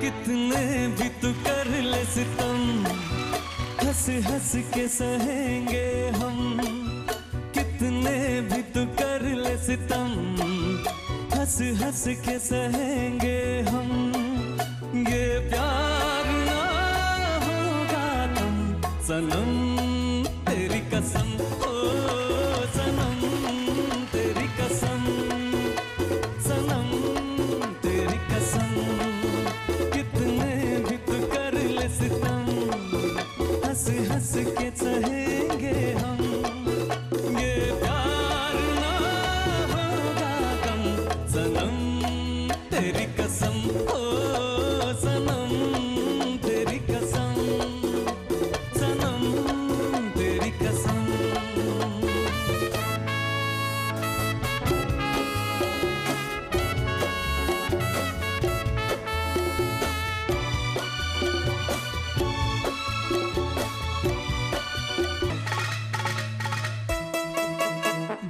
कितने भी तू कर ले सितम। हंस हंस के सहेंगे हम। कितने भी तू कर ले सितम। हंस हंस के सहेंगे हम। ये प्यार ना होगा तुम, सनम।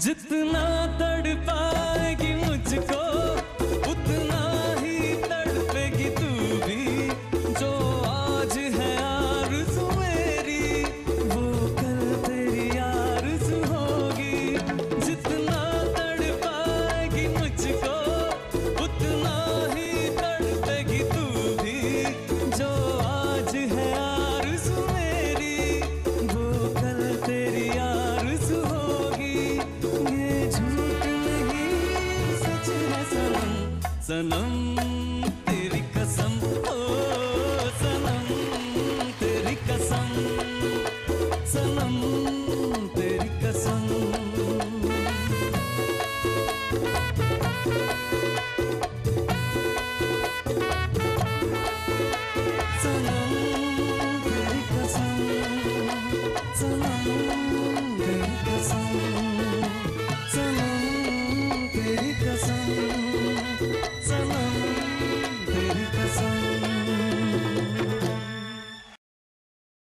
जितना तड़ सनम, तेरी कसम, ओ सनम, तेरी कसम, सनम, तेरी कसम। सनम, तेरी कसम, सनम, तेरी कसम।